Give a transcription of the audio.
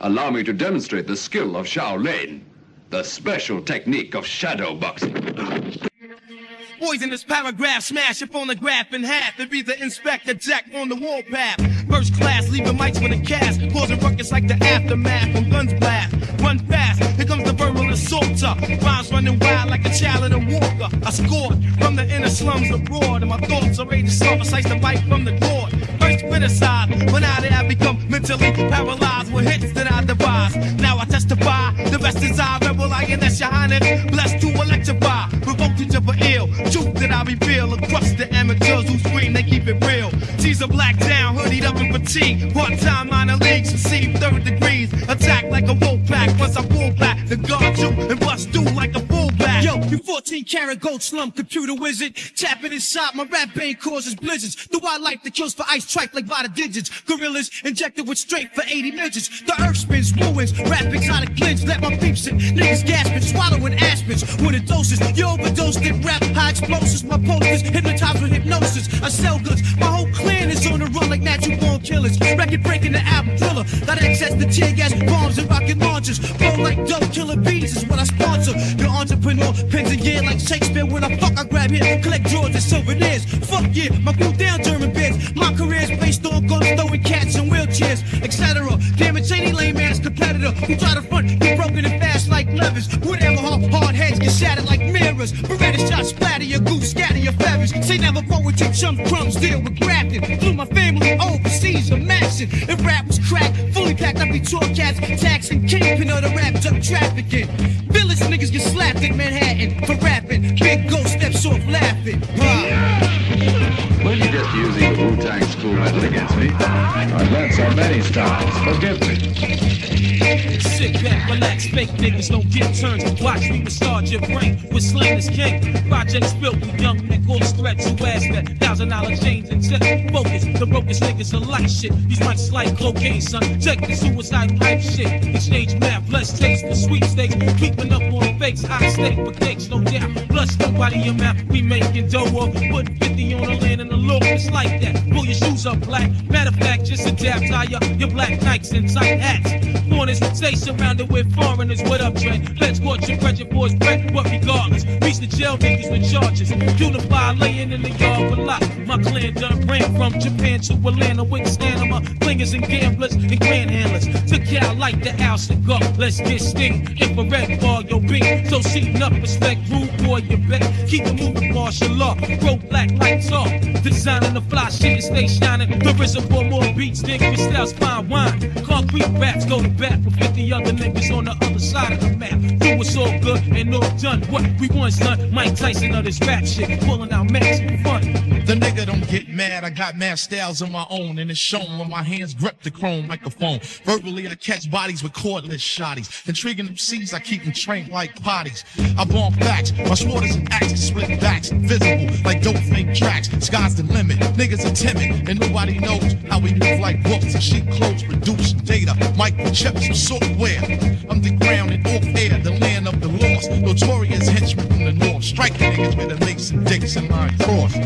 Allow me to demonstrate the skill of Shaolin, the special technique of shadow boxing. Poisonous paragraph, smash up on the graph in half. It be the Inspectah Deck on the warpath. First class, leaving mics with a cast. Causing ruckus like the aftermath when guns blast. Run fast, here comes the verbal assaulter. Uh. Rhymes running wild like a child in a walker. I scored from the inner slums abroad. And my thoughts are ready to slice the bite from the gourd. First criticized, but now that I become mentally paralyzed with hits that I devise. Now I testify, the best is I, rebel lioness, your highness. Blessed to electrify, provoked to jump ill. Truth that I reveal across the amateurs who scream, they keep it real. Caesar black down, hoodied up in fatigue. Part time minor leagues, receive third degrees. Attack like a wolf pack, once I pull back. The guard you and bust through 14 karat gold slum computer wizard. Tapping inside my rap vein causes blizzards. The wildlife that kills for ice tripe like by the digits. Gorillas injected with straight for 80 midgets. The earth spins, ruins, rap exotic glitch. Let my peeps in. Niggas gasping, swallowing aspens. With a doses, you overdosed it. Rap high explosives. My posters hypnotized with hypnosis. I sell goods. My whole clan is on the run like natural born killers. Record breaking the album thriller. Got access to tear gas bombs and rocket launchers. Roll like dope killer bees is what I sponsor. The entrepreneur pens a year like Shakespeare. When I fuck, I grab here. Collect drawers and souvenirs. Fuck yeah, my crew down German beds. My career's based on guns, throwing cats in wheelchairs, etc. Damn it, shady lame ass competitor who try to front, get broken and fast like levers. Whatever hard, hard heads get shattered like mirrors. Beretta shots splatter your goose, scatter your feathers. Say never forward your chum crumbs, deal with grafting. Flew my family overseas, amassing. If rap was crack, fully packed up, be tour cats, taxing, kingpin of the rap, drug trafficking. Get slapped in Manhattan for rapping. Big ghost steps off laughing. Huh. Were you just using the Wu-Tang school method against me? I've learned so many styles. Forgive me. Sit back, relax, fake niggas don't get turned. Watch me massage your brain with Slander's King. Projects built with young niggas, threats who ask that thousand dollar chains and tip. Focus, the brokest niggas are like shit. These mics like cocaine, son. Check the suicide type shit. Exchange math, less taste for sweepstakes. Keeping up on fakes, high stake for cakes, no doubt. Plus nobody amount, we making dough up. Put 50 on the land and the law, it's like that. Pull your shoes up black. Matter of fact, just adapt, tie up your black Nikes and tight hats. Corners, stay surrounded with foreigners. What up, Trent? Let's watch your boys bread, but regardless. Reach the jail niggas with charges. Unify, laying in the yard with lot. My clan done ran from Japan to Atlanta with stamina. Clingers and gamblers and grand handlers. Took Cal like the house owl cigar. Let's get sting. Infrared bar, yo, bing. So seating up, respect, rude boy, you bet. Keep it moving, martial law. Grow black lights off. Designing the fly shit and stay shining. The reservoir more beats, nigga. Styles fine wine. Concrete raps go to bat with 50 other niggas on the other side of the map. Do us all good and all done. What we once done. Mike Tyson of this rap shit. Pulling out max for fun. The nigga don't get mad. I got mad styles of my own, and it's shown when my hands grip the chrome microphone. Verbally, I catch bodies with cordless shotties. Intriguing them seeds, I keep them trained like potties. I bomb facts. My sword is an axe, split backs, visible like dope fake tracks. Sky's the limit. Niggas are timid, and nobody knows how we move like books and sheet clothes, producing data, microchips and software. Underground and off air, the land of the lost. Notorious henchmen from the north, striking niggas with a dicks Dixon line cross.